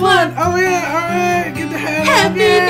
one. Oh yeah, all right. Get the hat Happy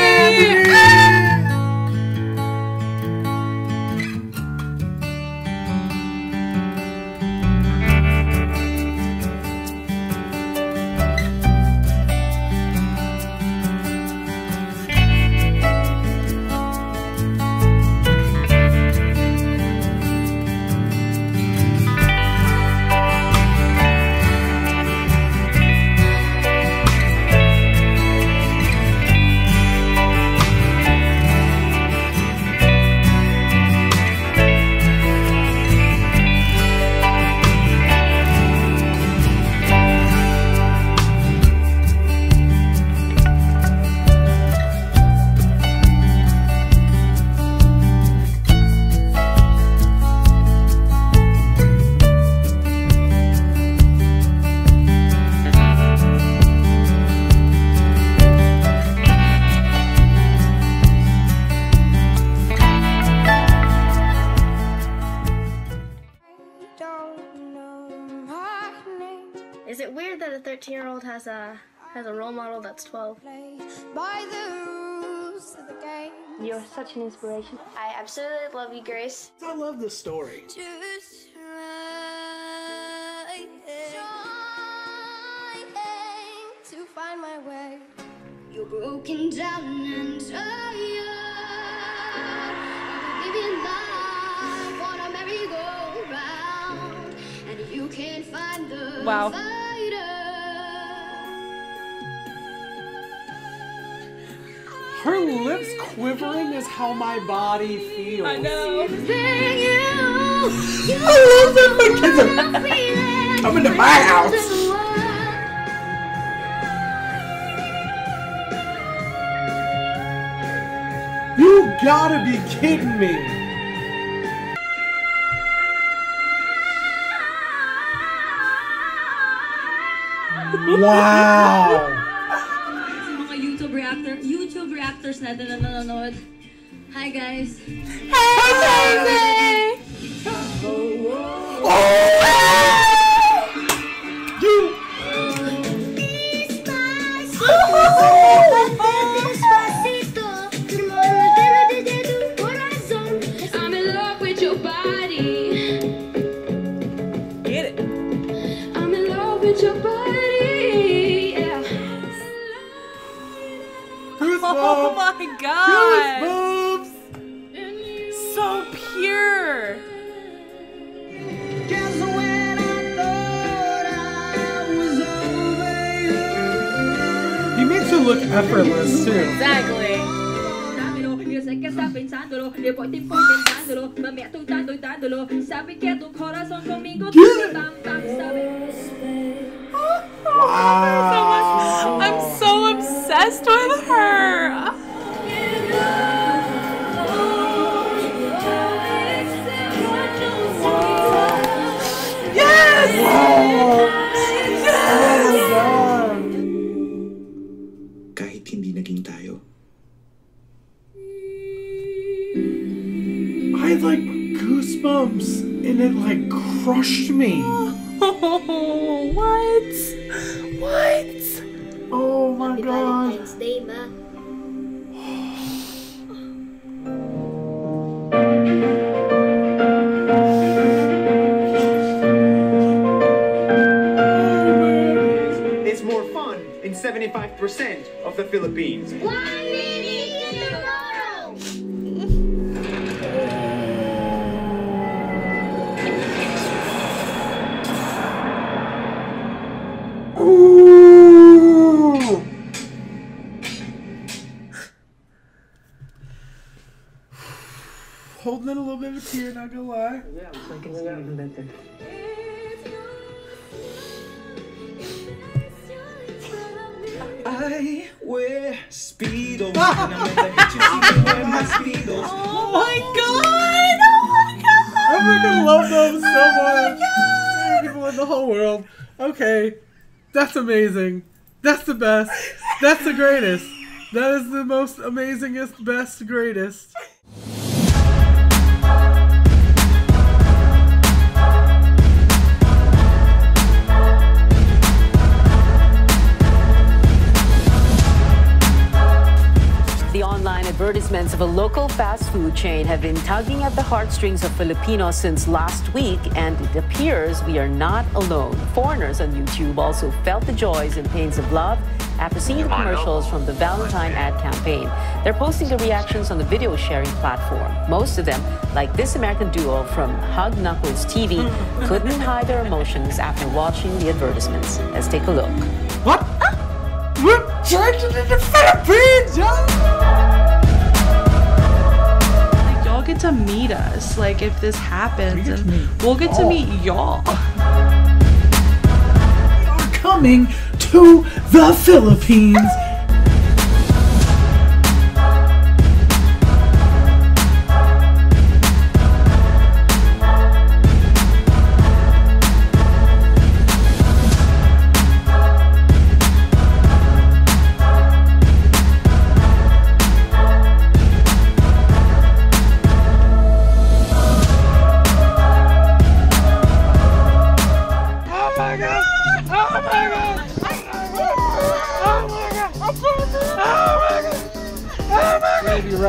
13 year old has a has a role model that's 12? By the rules of the game. You're such an inspiration. I absolutely love you, Grace. I love this story. Just trying, trying to find my way. You're broken down and tired. Living life on a merry-go-round, and you can't find the Wow. Quivering is how my body feels. I know. I love that my kids are coming to my house. You gotta be kidding me. Wow. YouTube reactor, YouTube reactors natin na nanonood. Hi guys. You. My god. Goosebumps. So pure. He makes her look effortless too. Exactly. Dámelo, had like goosebumps and it like crushed me. Oh, what? What? Oh my god. Valentine's Day, ma. It's more fun in 75% of the Philippines. One minute bit of a tear, not gonna lie. I wear Speedos and I'm gonna hit you see me wear my Speedos. Oh my god! Oh my god! I freaking love them so oh much. People in the whole world. Okay, that's amazing. That's the best. That's the greatest. That is the most amazingest, best, greatest. Local fast food chain have been tugging at the heartstrings of Filipinos since last week, and it appears we are not alone. Foreigners on YouTube also felt the joys and pains of love after seeing the commercials from the Valentine ad campaign. They're posting the reactions on the video sharing platform. Most of them, like this American duo from Hug Knuckles TV, couldn't hide their emotions after watching the advertisements. Let's take a look. What? We're changing in the Philippines! To meet us. Like, if this happens, to and we'll get to meet y'all. Coming to the Philippines.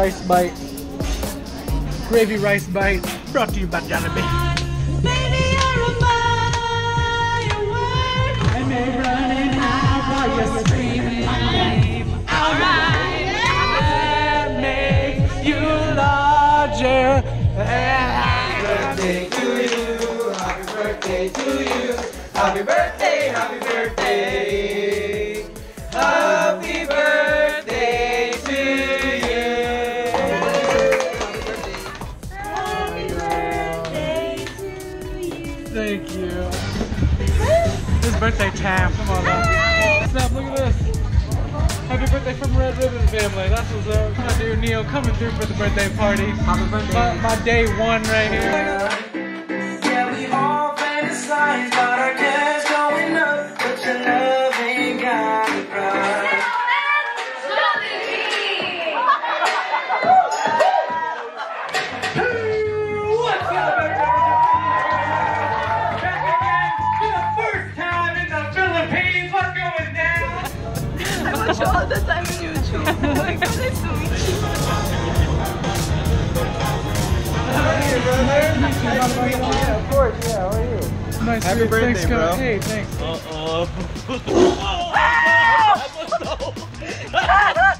Rice bite. Gravy rice bite. Brought to you by Jollibee. Birthday time. Come on now. Snap, look at this. Happy birthday from Red Ribbon family. That's what's up. My dear Neil coming through for the birthday party. Happy birthday. My, my day one right here. Watch you all the time on YouTube. Oh my god, nice to meet you. Yeah, of course. Yeah, how are you? Nice Happy to meet you. birthday, thanks, bro. guys. Hey, thanks. Uh-oh. okay.